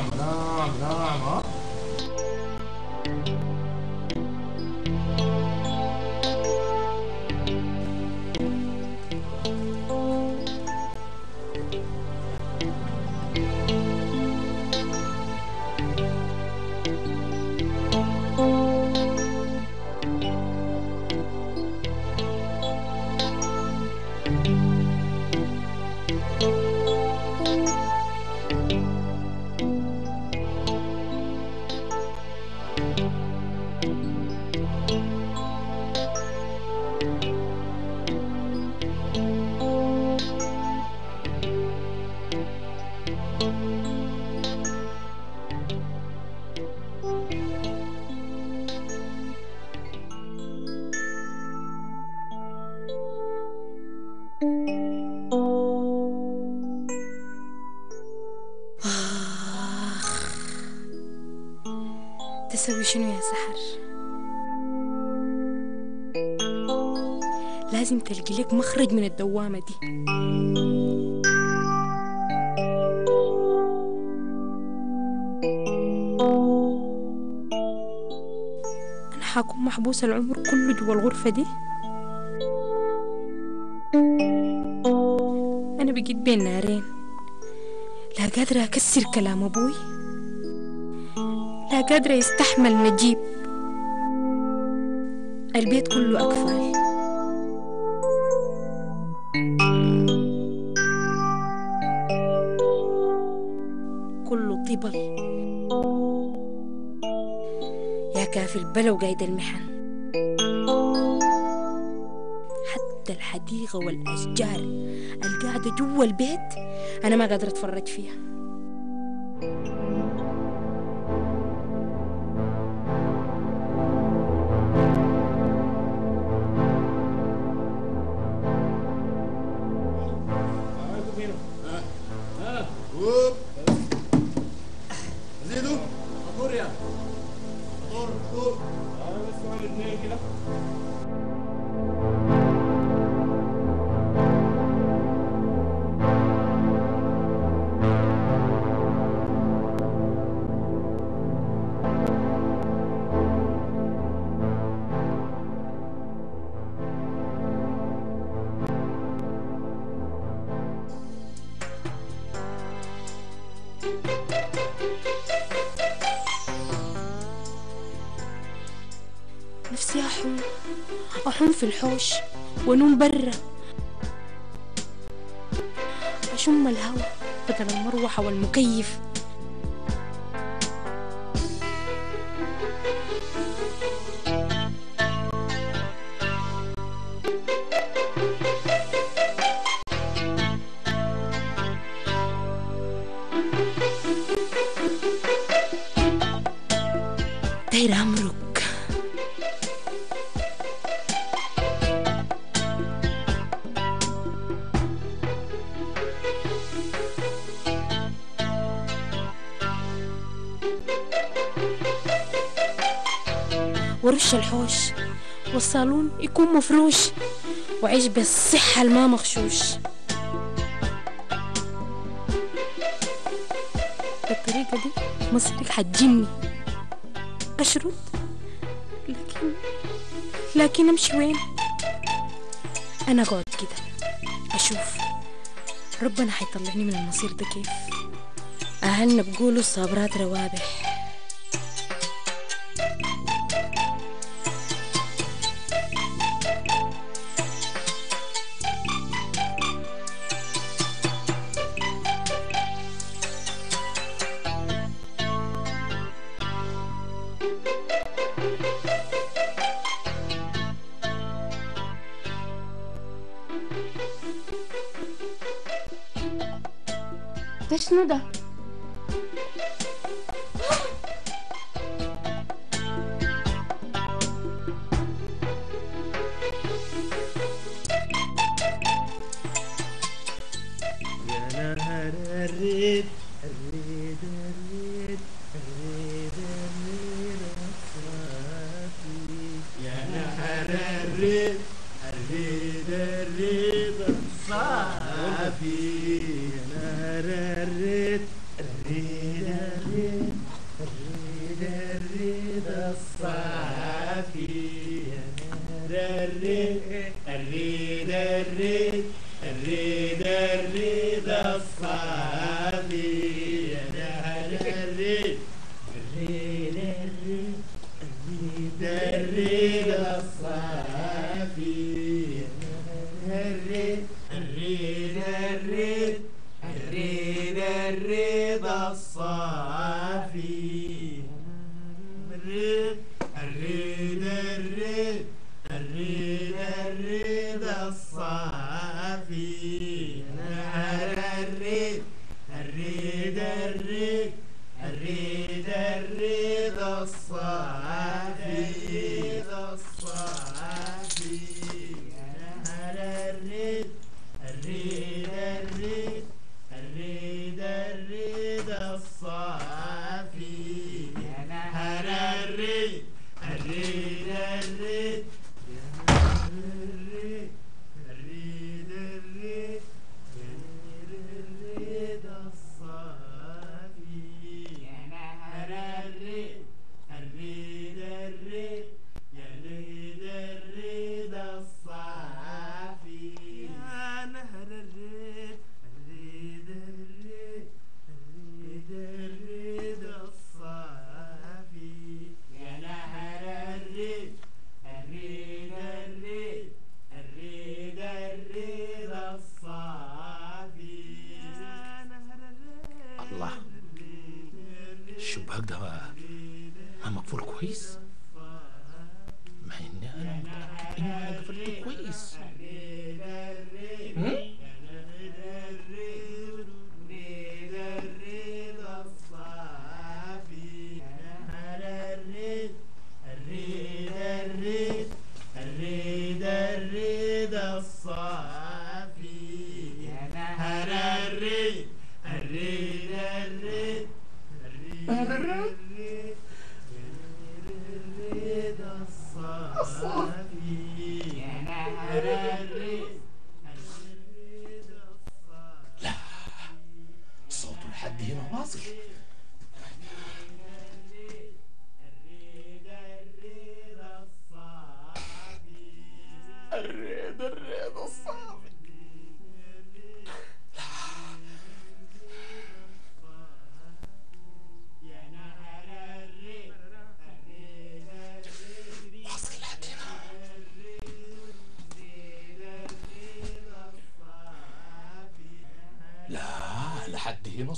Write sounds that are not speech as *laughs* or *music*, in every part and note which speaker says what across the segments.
Speaker 1: Brahma, Brahma, Brahma. الدوامة دي أنا حكون محبوسة العمر كله جوا الغرفة دي. أنا بقيت بين نارين. لا قادرة أكسر كلام أبوي. لا قادرة يستحمل نجيب. البيت كله أقفال كله طبل. يا كافي البلا وقايد المحن. حتى الحديقة والأشجار القاعدة جوا البيت أنا ما قادرة أتفرج فيها. ورش الحوش والصالون يكون مفروش وعيش بالصحة الما مغشوش بالطريقة دي مصيرك حتجني أشرد؟ لكن لكن أمشي وين؟ أنا أقعد كده أشوف. ربنا حيطلعني من المصير ده كيف؟ أهلنا بقولوا الصابرات روابح.
Speaker 2: الصافي يا نهر
Speaker 3: ما مقفول كويس. مع إني أنا متأكد إني أنا قفلته كويس.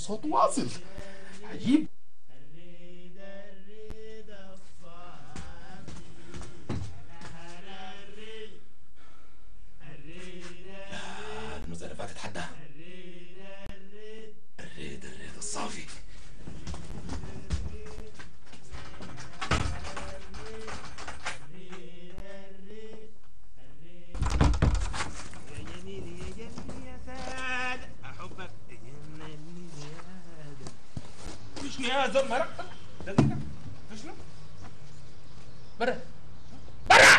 Speaker 2: So what? يا
Speaker 3: زلمة مرق دقيقة. شنو؟ برا برا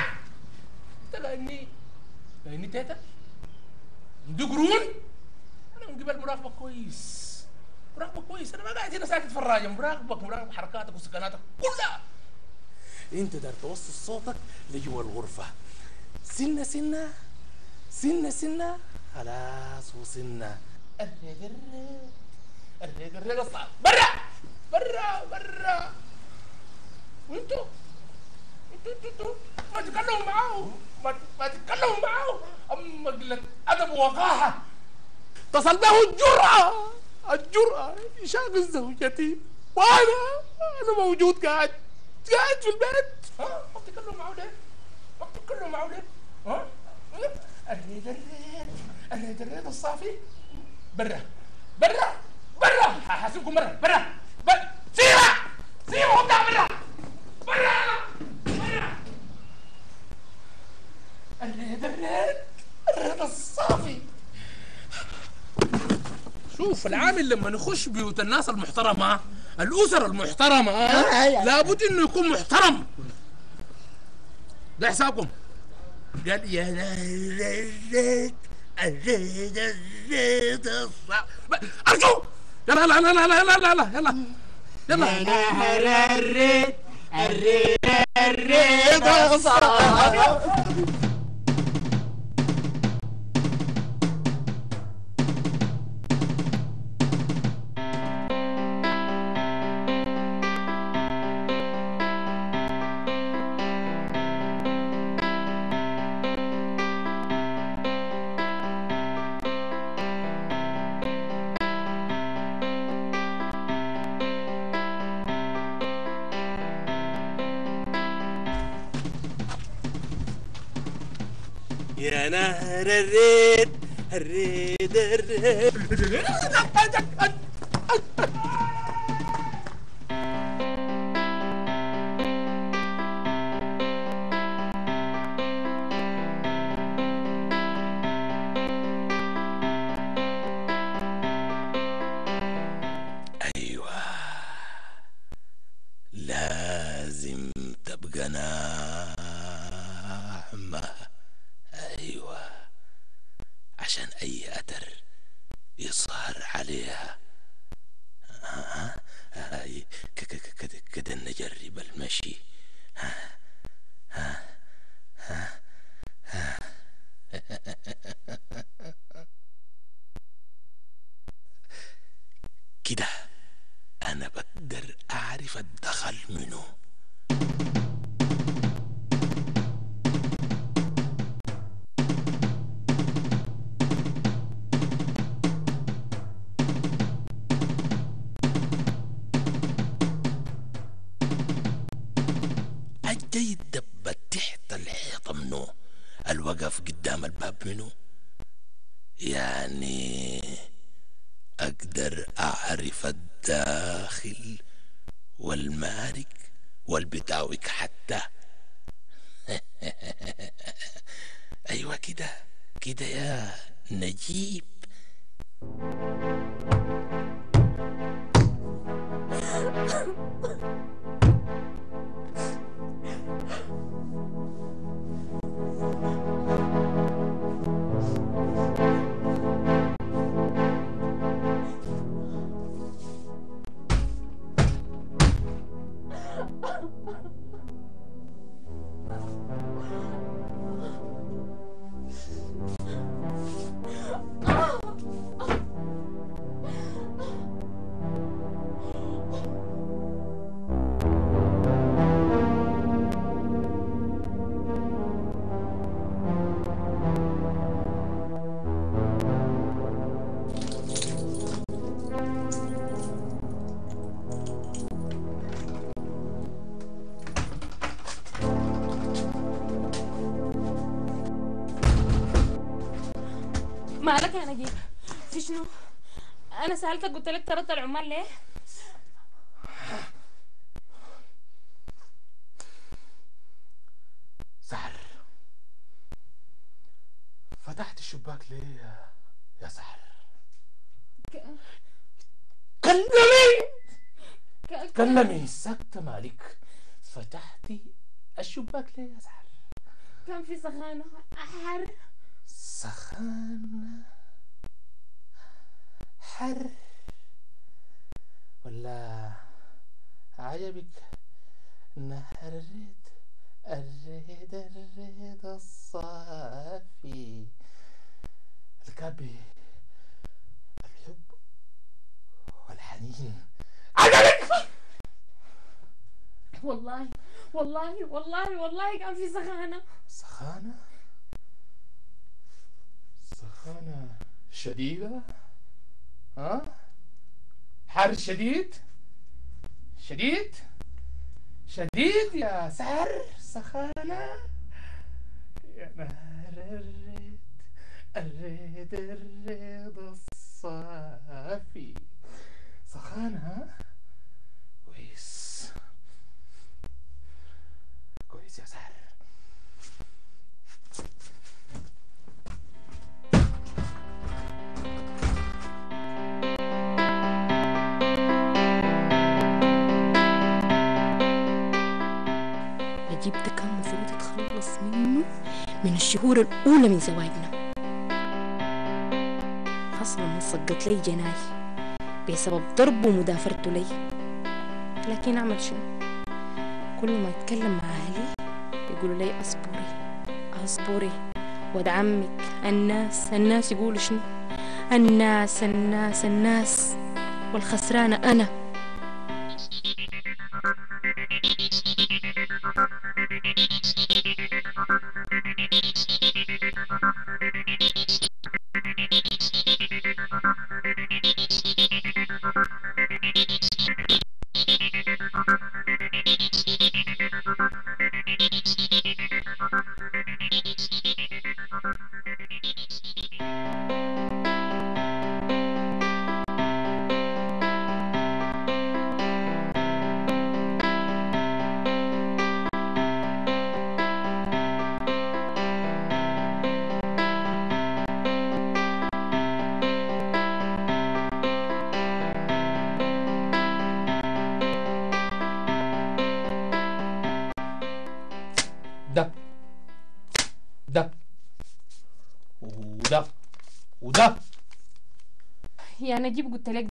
Speaker 3: أنت لاني لاني تيتا عندي قرون أنا من قبل مراقبك كويس. مراقبك كويس. أنا ما قاعد هنا ساكت في الراجل. مراقبك مراقب حركاتك وسكناتك كلها. أنت دار توصل صوتك لجوا الغرفة. سنة سنة سنة سنة. خلاص وصلنا الريق الريق الريق الريق الصعب برا برا برا. وانتوا أنتوا أنتوا ما تتكلموا معاه ما تتكلموا معاه أما قلة أدب ووقاحة. اتصل به الجرأة. الجرأة. يشاغل زوجتي. وأنا أنا موجود قاعد. قاعد في البيت. ها؟ ما تتكلموا معاه ليه؟ ما تتكلموا معاه ليه؟ ها؟ الريد الريد الريد الريد الصافي. برا. برا. برا. هحاسبكم برا. برا. وابدع برا برا برا الريد الريد الريد الصافي شوف العامل لما نخش بيوت الناس المحترمة الأسر المحترمة لابد إنه يكون محترم ده حسابكم قال يا الريد الريد الريد الصافي أرجو يلا يلا يلا يلا يلا يلا يلا يلا.
Speaker 2: يا نهر الريد الريد الريد الصار نهر الريد الريد الريد. *laughs*
Speaker 4: منه. الوقف قدام الباب منه. يعني أقدر أعرف الداخل والمارك والبتاوك حتى. *laughs* أيوة كده كده يا نجيب. *laughs*
Speaker 1: سالتك قلت لك طردت العمال ليه؟
Speaker 3: سحر. فتحت الشباك ليه يا- سحر؟ كلمي! كلمي سكتة مالك. فتحتي الشباك ليه يا سحر؟
Speaker 1: كان في سخانة. حر
Speaker 3: سخان حر ولا عجبك نهر الريد الريد الريد الصافي. الكابي الحب والحنين. عجبك؟
Speaker 1: والله والله والله والله كان في سخانة.
Speaker 3: سخانة؟ سخانة شديدة؟ ها؟ حر شديد. شديد. شديد يا سحر سخانة. يا نهر الريد الريد الريد الصافي.
Speaker 1: الشهور الأولى من زواجنا. أصلا من سقط لي جناي. بسبب ضربه ومدافرته لي. لكن أعمل شنو؟ كل ما يتكلم مع أهلي يقولوا لي أصبري أصبري. ود عمك الناس الناس يقولوا شنو؟ الناس الناس الناس. والخسرانة أنا.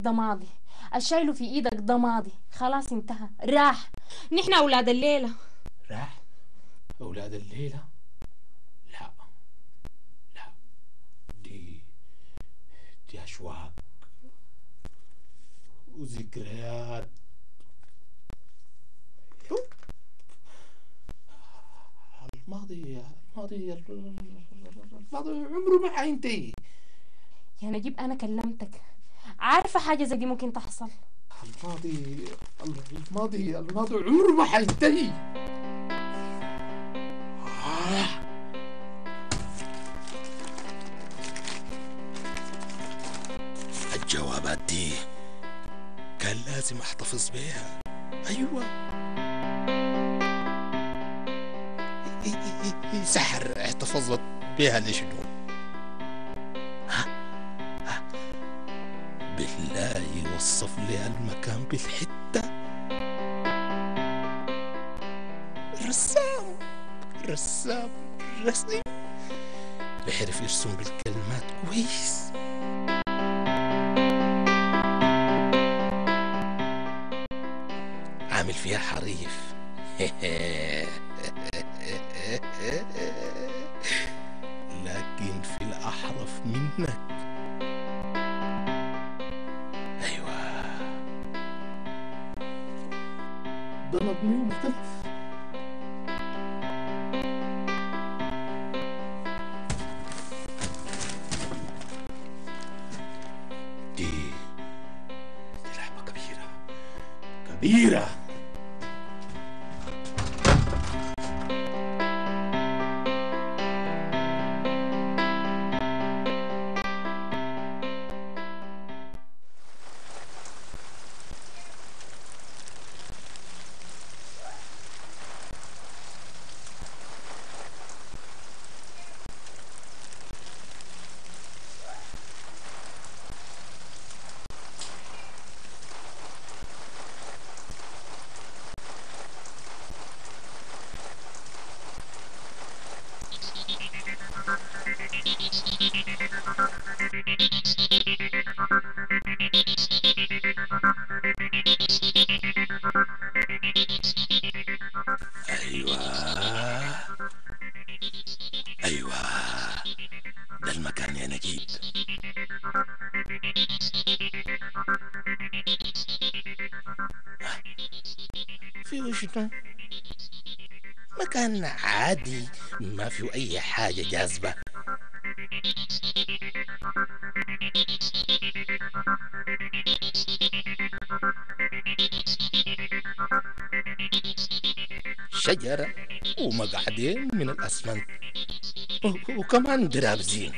Speaker 5: ده
Speaker 1: ماضي الشايله في إيدك ده ماضي خلاص انتهى. راح. نحن أولاد الليلة.
Speaker 5: راح؟ أولاد الليلة؟ لا. لا. دي دي أشواق. وذكريات. الماضي الماضي الماضي عمره ما حينتهي.
Speaker 1: يا نجيب أنا كلمتك. عارفة حاجة زي دي ممكن تحصل؟
Speaker 5: الماضي الماضي الماضي عمره ما حينتهي. آه.
Speaker 3: الجوابات دي كان لازم أحتفظ بيها. أيوه. *laughs* سحر احتفظت بيها لشنو المكان بالحته الرسام الرسام الرسم بيعرف يرسم بالكلمات كويس. عامل فيها حريف. ما فيه أي حاجة جاذبة. شجرة ومقعدين من الأسمنت. وكمان دراب زين.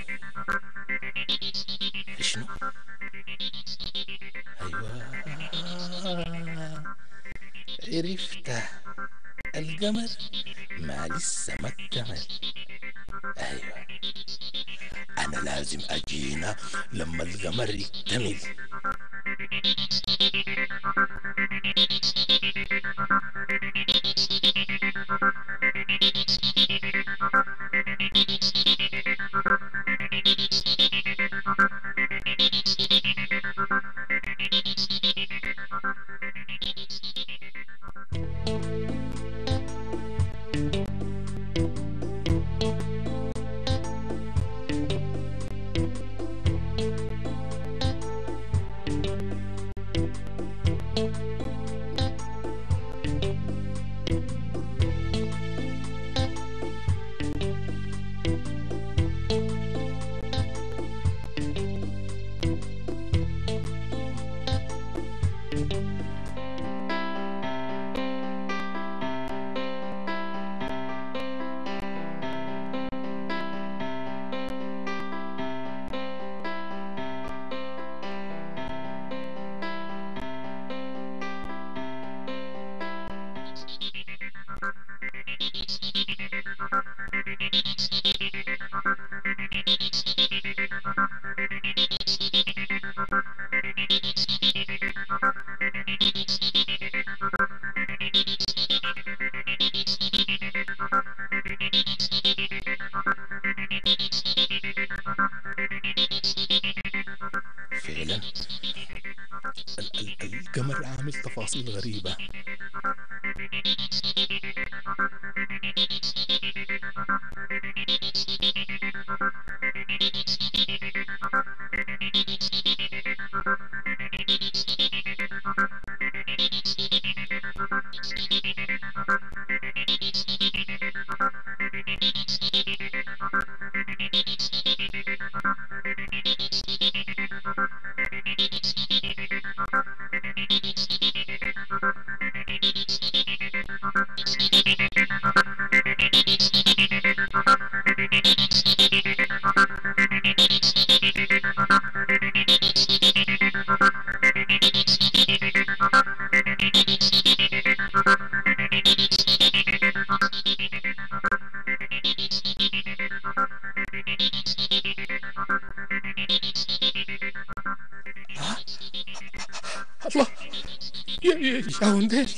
Speaker 3: يا هونديل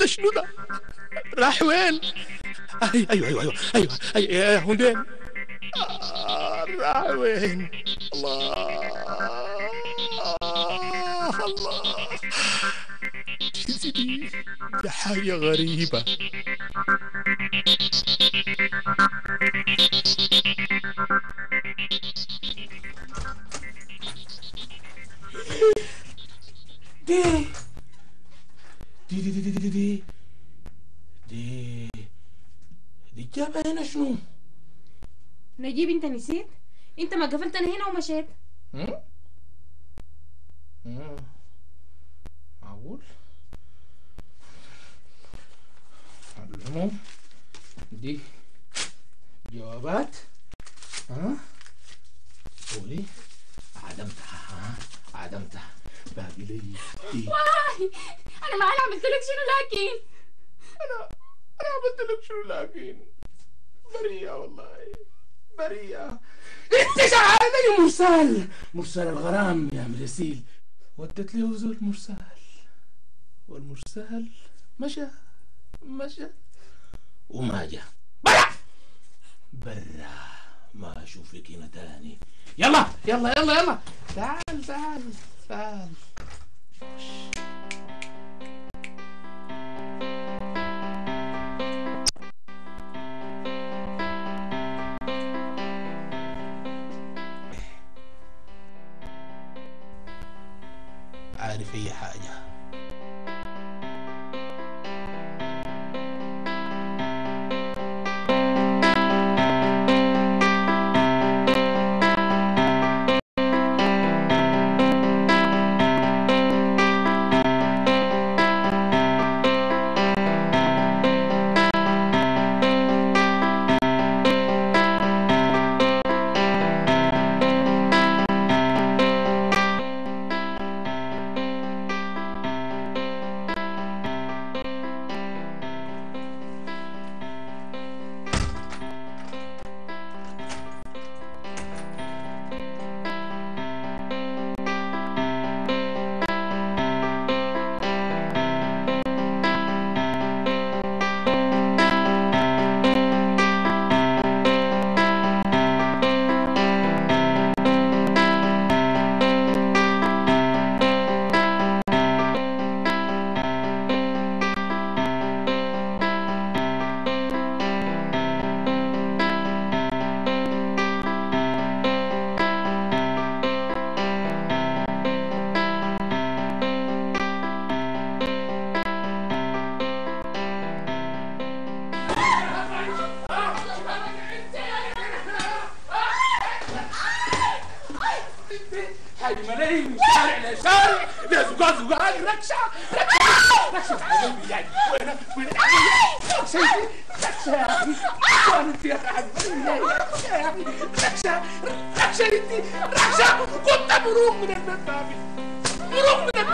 Speaker 3: ده شنو ده؟ راح وين؟ أيوه أيوه أيوه أيوه أيوه, يا آه، راح وين؟ الله الله يا سيدي ده حاجة غريبة
Speaker 1: انت نسيت؟ انت ما قفلتني هنا ومشيت
Speaker 3: هم؟ هم. معقول؟ العموم دي جوابات ها قولي عدمتها ها عدمتها باقي لي دي
Speaker 1: أنا ما أنا عملت لك شنو لكن
Speaker 3: أنا أنا عملت لك شنو لكن بريئة والله بريئة انت سعادة يا مرسال الغرام يا مرسيل ودت له زول مرسال والمرسال مشى مشى. وما جاء. برا! برا! ما أشوفك هنا تاني. يلا يلا يلا يلا. تعال تعال تعال. غصب عني ركشه ركشه ركشه حبيبي يعني وأنا وأنا ركشه ركشه يا أخي وأنا انت يا حبيبي ركشه ركشه انت ركشه كنت مروق من الباب مروق من الباب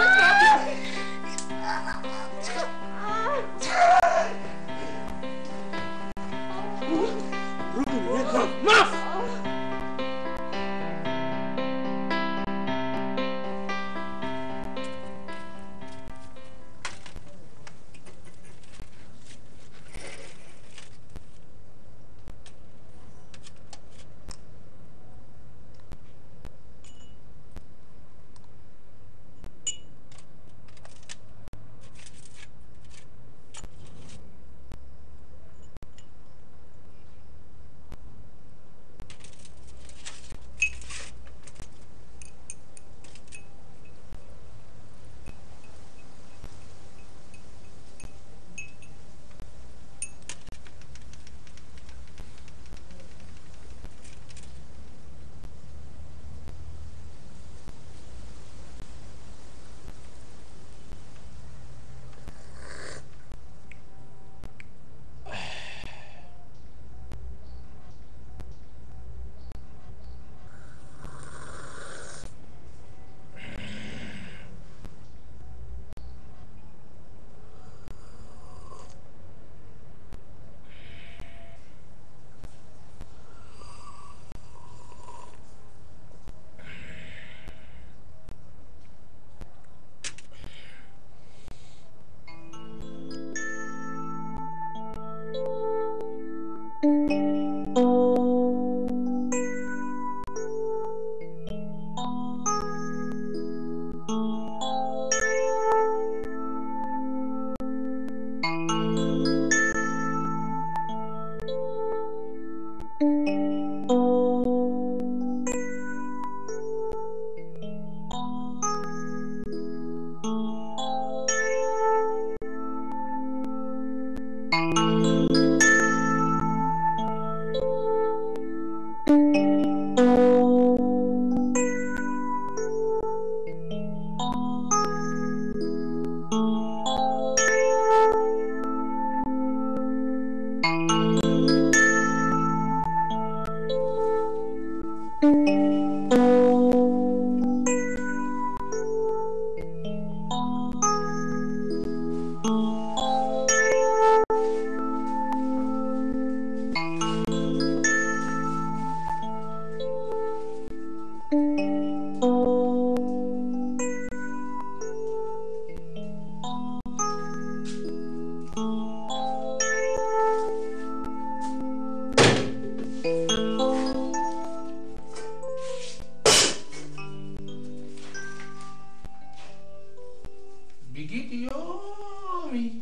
Speaker 3: بقيت يومي.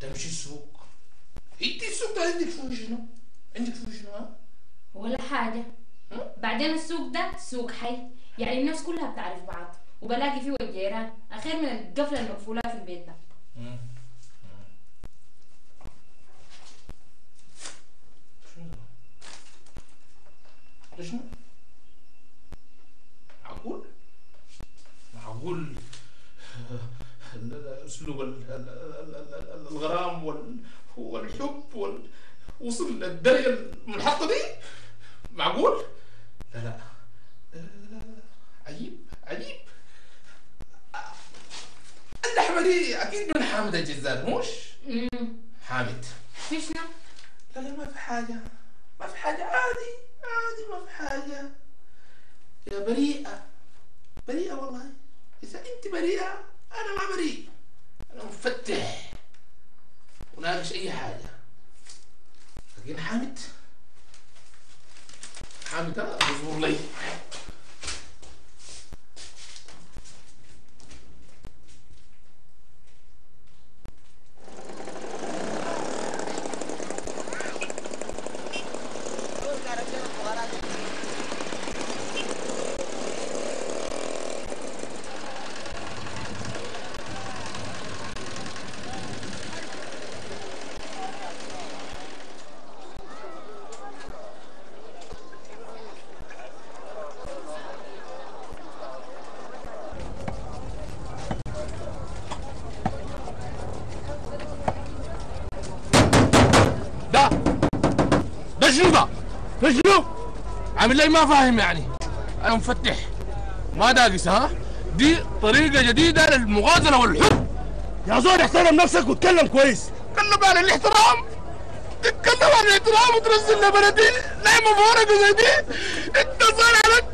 Speaker 3: تمشي السوق. انت السوق ده عندك فيه شنو؟ عندك فيه شنو؟ ها؟
Speaker 1: ولا حاجة. بعدين السوق ده سوق حي. يعني الناس كلها بتعرف بعض. وبلاقي فيه الجيران أخير من القفلة المقفولة في البيت ده
Speaker 3: شنو ده؟ ده شنو؟ معقول؟ معقول ال- ال- اسلوب ال- ال- ال- ال- ال- الغرام وال- والحب وال- وصل للدرجه المنحطه دي معقول؟ لا لا لا لا لا لا. عجيب عجيب اللحمه دي أكيد من حامد الجزار مش؟
Speaker 1: امم
Speaker 3: حامد
Speaker 1: في شنو؟
Speaker 3: لا لا ما في حاجة ما في حاجة عادي عادي ما في حاجة يا بريئة بريئة والله إذا أنت بريئة أنا ما بريء أنا مفتح وناقش أي حاجة لكن حامد حامد هذا مزبور لي ده ده شنو؟ عامل لي ما فاهم يعني. أنا مفتح. ما داقس ها؟ دي طريقة جديدة للمغازلة والحب.
Speaker 4: يا زول احترم نفسك واتكلم كويس.
Speaker 3: تكلم عن الاحترام. تتكلم عن الاحترام وتنزل لي بلدي. نعمة فورقة زي دي. انت صار عليك.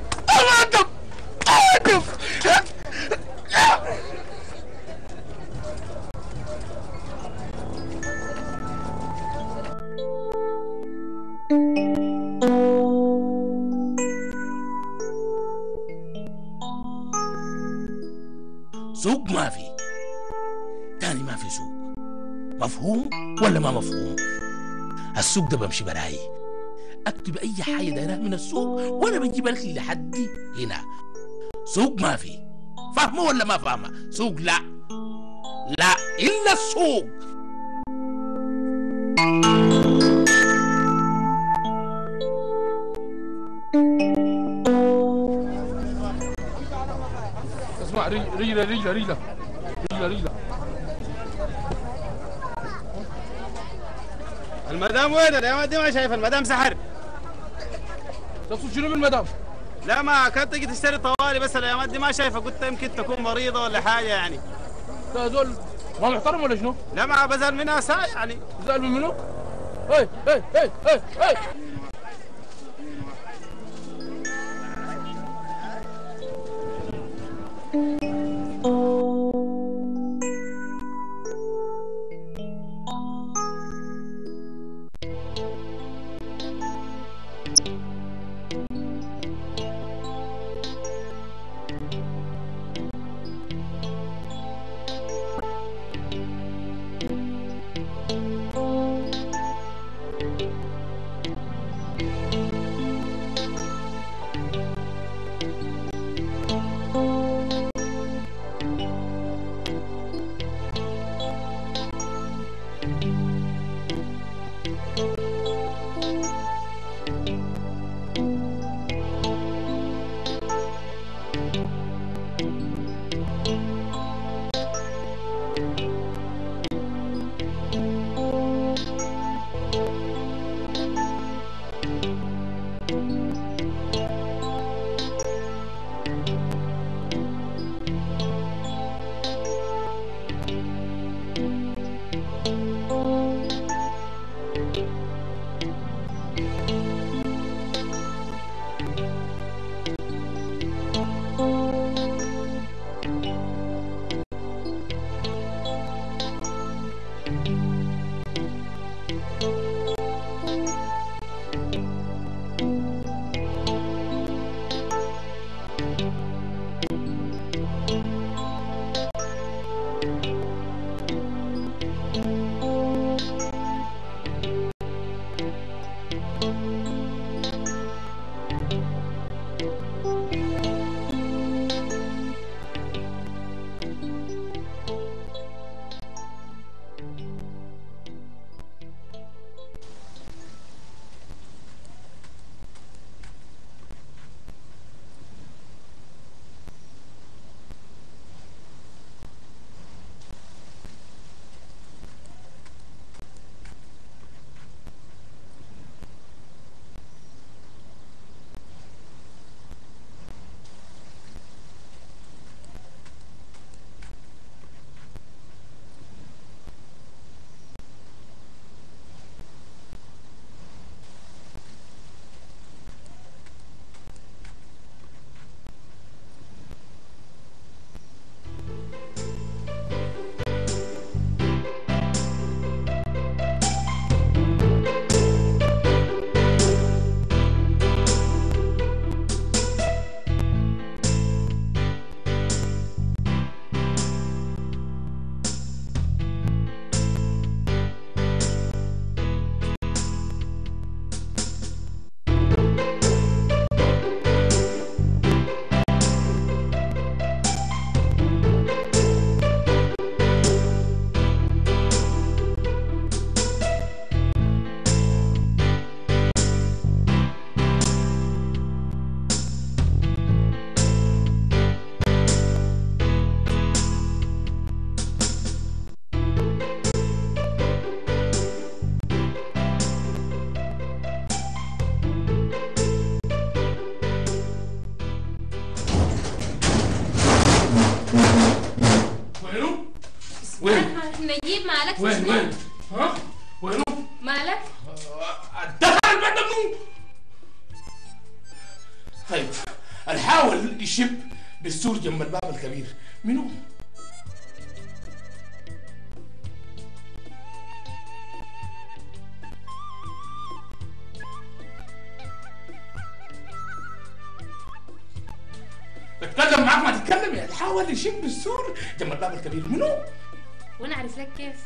Speaker 4: مفهوم. السوق ده بمشي براي. اكتب اي حاجة دايرها من السوق وأنا بجيب لك لحد هنا. سوق ما في. فاهمة ولا ما فاهمة؟ سوق لا. لا إلا السوق.
Speaker 3: اسمع رجلة رجلة رجلة رجلة رجلة.
Speaker 6: المدام وين يا ما دي ما شايف المدام سحر
Speaker 3: تقصد شنو من مدام؟
Speaker 6: لا ما كانت تجي تشتري طوالي بس الايامات دي ما شايفه قلت يمكن تكون مريضة ولا حاجة يعني
Speaker 3: ده زول ما محترم ولا شنو؟
Speaker 6: لا ما بزعل منها ساعة يعني
Speaker 3: زعل من منو؟ اي اي اي اي اي بالسور جنب الباب الكبير. منو؟ بتكلم معاك ما تتكلم يعني حاول يشب بالسور جنب الباب الكبير. منو؟
Speaker 1: وأنا اعرف لك كيف.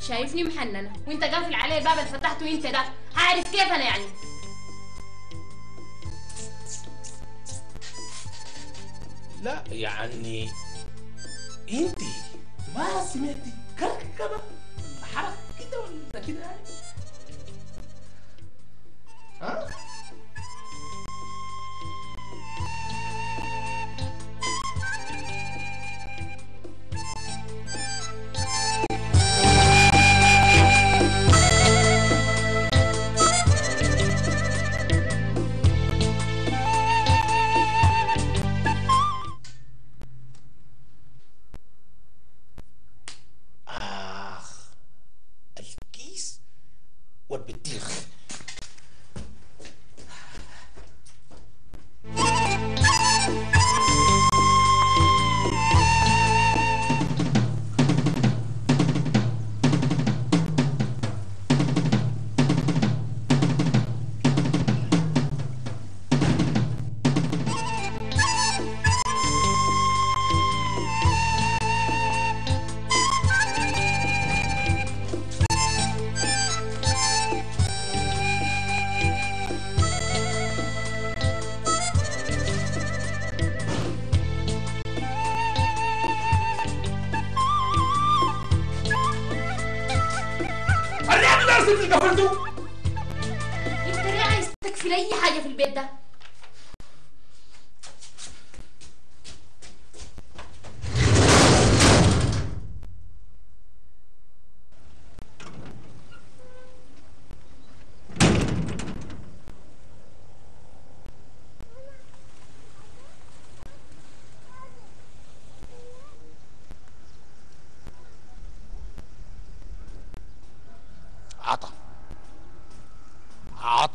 Speaker 1: شايفني محننه وانت قافل علي الباب اللي فتحته انت ده هعرف كيف أنا يعني؟
Speaker 3: لا يعني انت ما سمعتي كركبه حركة كده ولا كده يعني؟ ها؟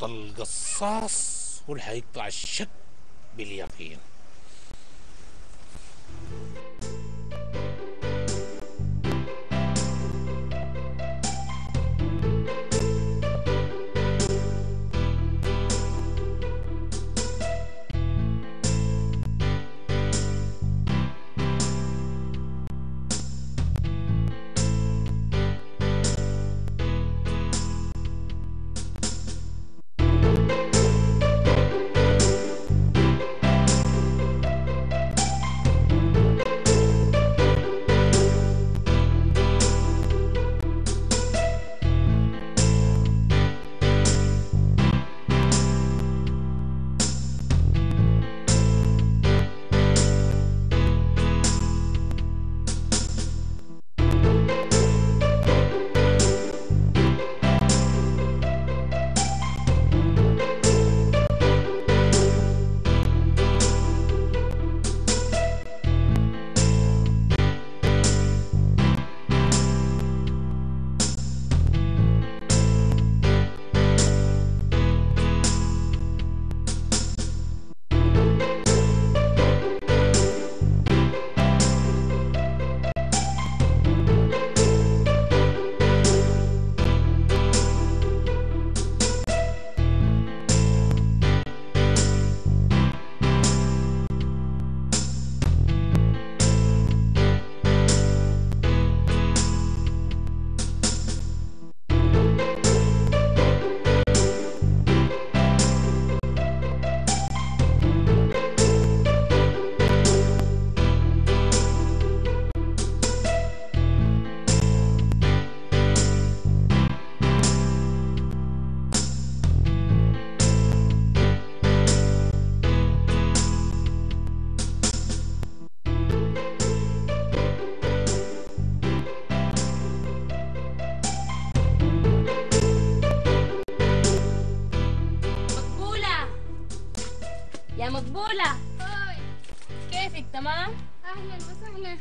Speaker 7: القصاص هو اللي هيقطع الشك باليقين. مقبولة كيفك تمام؟
Speaker 8: أهلا وسهلا.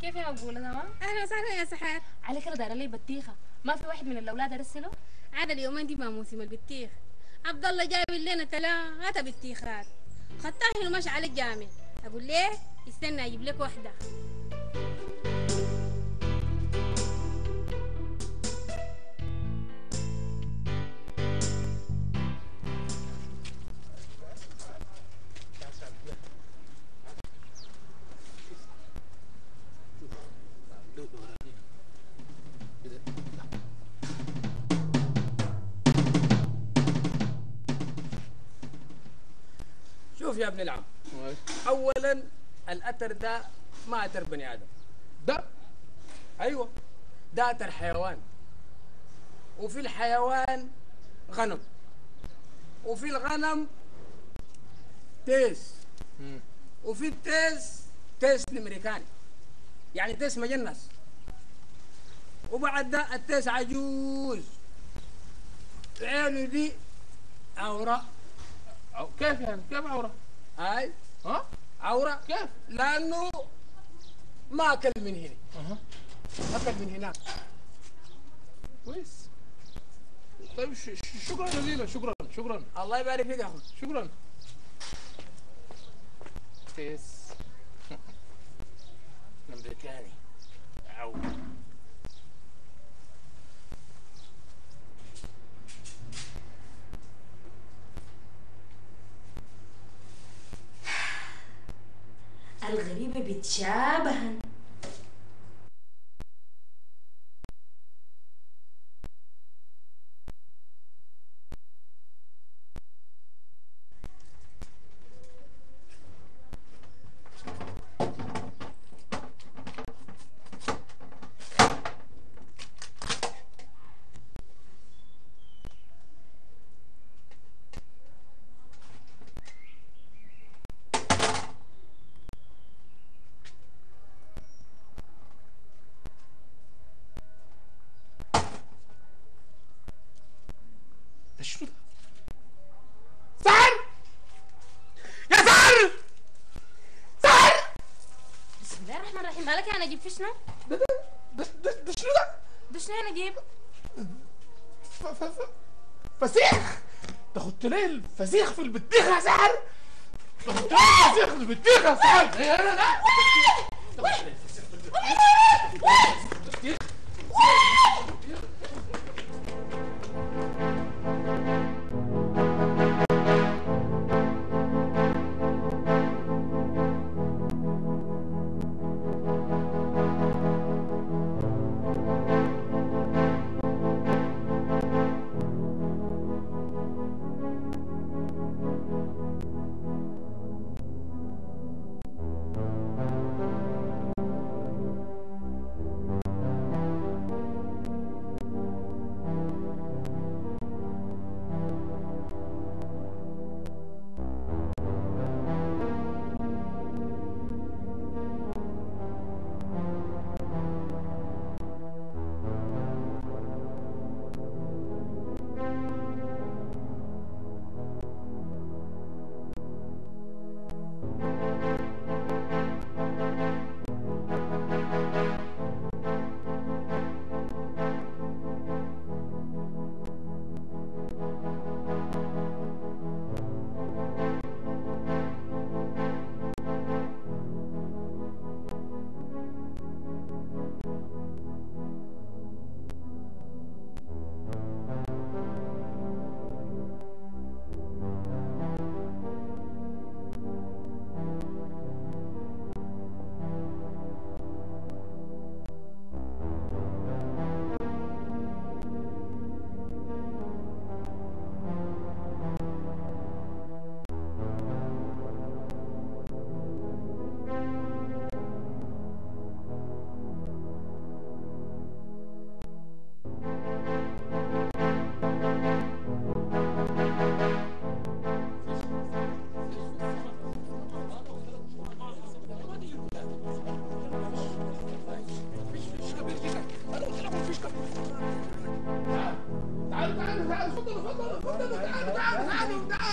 Speaker 1: كيف يا مقبولة تمام؟
Speaker 8: أهلا وسهلا يا سحات
Speaker 1: على كده دايرة لي بطيخة. ما في واحد من الأولاد أرسله؟
Speaker 8: عاد اليومين دي ما موسم البطيخ عبد الله جايب لنا ثلاثة بطيخات. خدتها ومشى على الجامع. أقول ليه؟ استنى أجيب لك واحدة
Speaker 9: اولا الاتر ده ما اتر بني آدم.
Speaker 3: ده؟
Speaker 9: أيوه. ده اتر حيوان. وفي الحيوان غنم. وفي الغنم تيس. وفي التيس تيس الأمريكاني. يعني تيس مجنس. وبعد ده التيس عجوز. عينه دي
Speaker 3: أو كيف يعني؟ كيف عوره
Speaker 9: هاي
Speaker 3: ها؟
Speaker 9: عورة؟
Speaker 3: كيف؟
Speaker 9: لأنه ما أكل من هنا.
Speaker 3: أها
Speaker 9: أكل من هناك.
Speaker 3: كويس. طيب شكرا جزيلا شكرا شكرا.
Speaker 9: الله يبارك فيك يا أخوي.
Speaker 3: شكرا. كيس الامريكاني *laughs* عو
Speaker 1: meja bahan
Speaker 3: شنو؟ ده ده ده شنو ده؟
Speaker 1: ده شنو يا نجيب؟
Speaker 3: فسيخ خدت ليه الفسيخ في البطيخة يا سحر؟ ده خدت ليه الفسيخ في يا سحر؟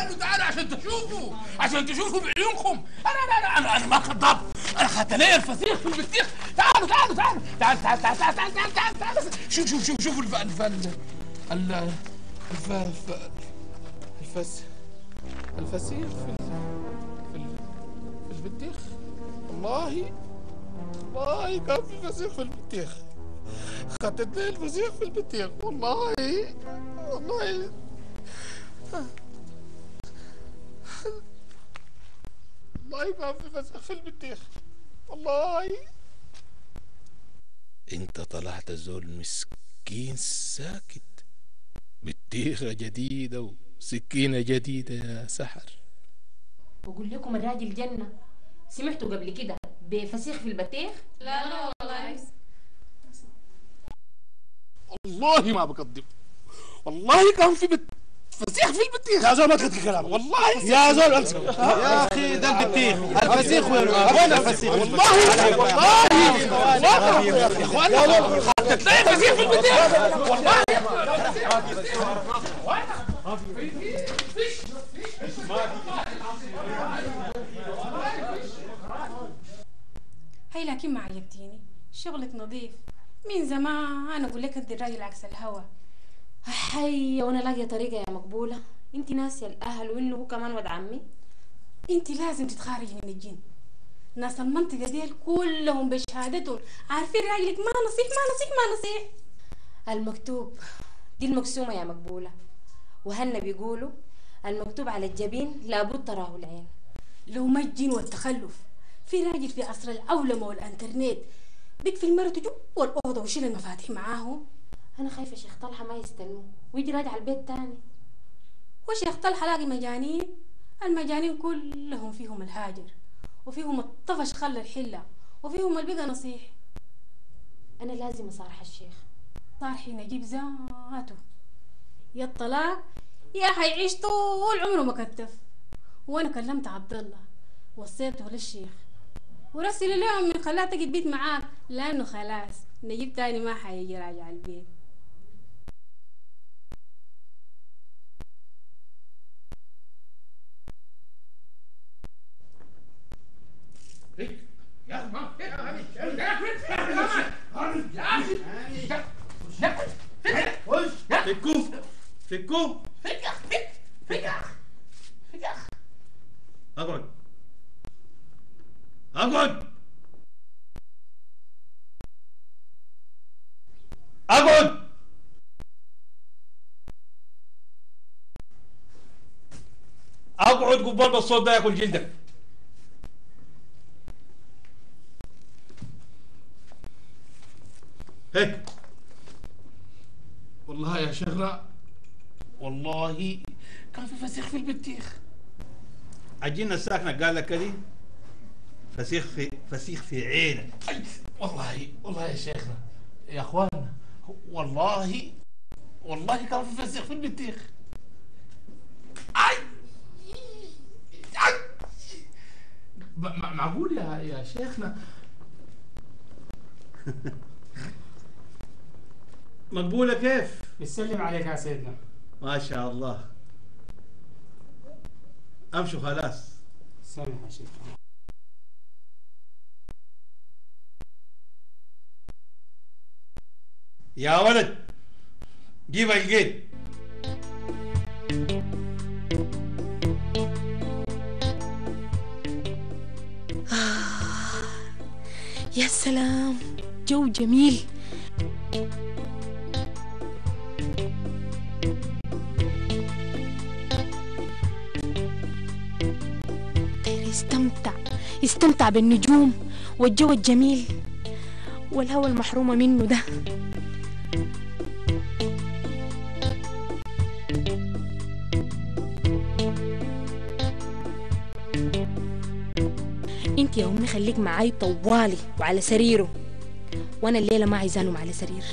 Speaker 3: تعالوا تعالوا عشان تشوفوا عشان تشوفوا بعيونكم. أنا أنا أنا أنا, ما كذاب أنا خدت الفسيخ في البطيخ تعالوا تعالوا تعالوا. تعالوا تعالوا تعالوا تعالوا تعالوا تعالوا تعالوا شوف شوف شوف شوفوا الف الف ال ال الف الف الفس الفسيخ في في ال- في البطيخ والله والله كان في فسيخ في البطيخ خدت الفسيخ في البطيخ والله والله. والله كان في البطيخ والله.
Speaker 10: انت طلعت زول مسكين ساكت. بطيخة جديدة وسكينة جديدة يا سحر.
Speaker 1: بقول لكم الراجل جنة. سمعتوا قبل كده بفسيخ في البطيخ؟
Speaker 8: لا لا والله.
Speaker 3: والله ما بكذب والله كان في بت... فسيخ في البطيخ؟ يا زول ما تكذب كلام والله يا زول امسك
Speaker 4: يا أخي ده البطيخ. الفسيخ وين؟ وين الفسيخ.
Speaker 3: والله. والله. والله. يا اخوان لي الفسيخ في البطيخ. والله.
Speaker 8: هي لكن ما عجبتيني شغلك نظيف. من زمان أقول لك انت الراجل عكس الهوى
Speaker 1: حي وأنا لاقية طريقة يا مقبولة. انت ناسية الأهل وإنه هو كمان ولد عمي.
Speaker 8: انت لازم تتخارجي من الجن. ناس المنطقة ديل كلهم بشهادتهم. عارفين راجلك ما نصيح ما نصيح ما نصيح.
Speaker 1: المكتوب دي المقسومة يا مقبولة. وهن بيقولوا المكتوب على الجبين لابد تراه العين.
Speaker 8: لو ما الجن والتخلف في راجل في عصر العولمة والانترنت بيكفي المرة تجو والأوضة وشيل المفاتيح معاهم.
Speaker 1: أنا خايفة شيخ طلحة ما يستلموا ويجي راجع البيت تاني.
Speaker 8: وشيخ طلحة لاقي مجانين المجانين كلهم فيهم الهاجر وفيهم الطفش خلى الحلة وفيهم البقى نصيح.
Speaker 1: أنا لازم أصارح الشيخ.
Speaker 8: صارحي نجيب ذاته. يا الطلاق يا حيعيش طول عمره مكتف. وأنا كلمت عبد الله وصيته للشيخ. ورسل لهم من خلاه تجد بيت معاك. لأنه خلاص نجيب تاني ما حيجي راجع البيت.
Speaker 11: فكوه فكوه اقعد اقعد اقعد اقعد قبال بالصوت ده ياكل جلدك هيك.
Speaker 3: والله يا شيخنا والله كان في فسيخ في البطيخ.
Speaker 11: عجينا الساكنة قال لك كذي فسيخ في فسيخ في عينك.
Speaker 3: أي والله والله يا شيخنا يا اخوانا والله والله كان في فسيخ في البطيخ. معقول يا يا شيخنا؟ *laughs*
Speaker 11: مقبولة كيف؟
Speaker 12: بيسلم عليك يا سيدنا.
Speaker 11: ما شاء الله. امشوا خلاص.
Speaker 12: سامح يا شيخ.
Speaker 11: يا ولد جيب الجيد
Speaker 1: يا سلام جو جميل. يستمتع يستمتع بالنجوم والجو الجميل والهوى المحرومة منه ده. انت يا أمي خليك معاي طوالي وعلى سريره وأنا الليلة ما عايزانهم على سرير.